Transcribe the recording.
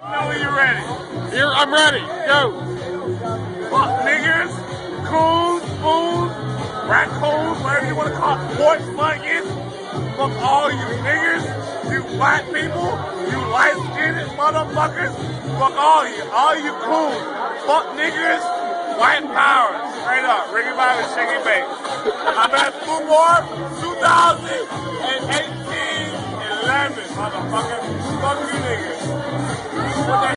know you're ready. Here, I'm ready. Go. Fuck niggas, coons, fools, raccoons, whatever you want to call it, boys, monkeys. Fuck all you niggas, you black people, you light-skinned motherfuckers. Fuck all you, all you coons. Fuck niggas, white power. Straight up, Ricky Bobby, Shaky Bay. I'm at Food War 2018 11, motherfucker. Fuck you niggas.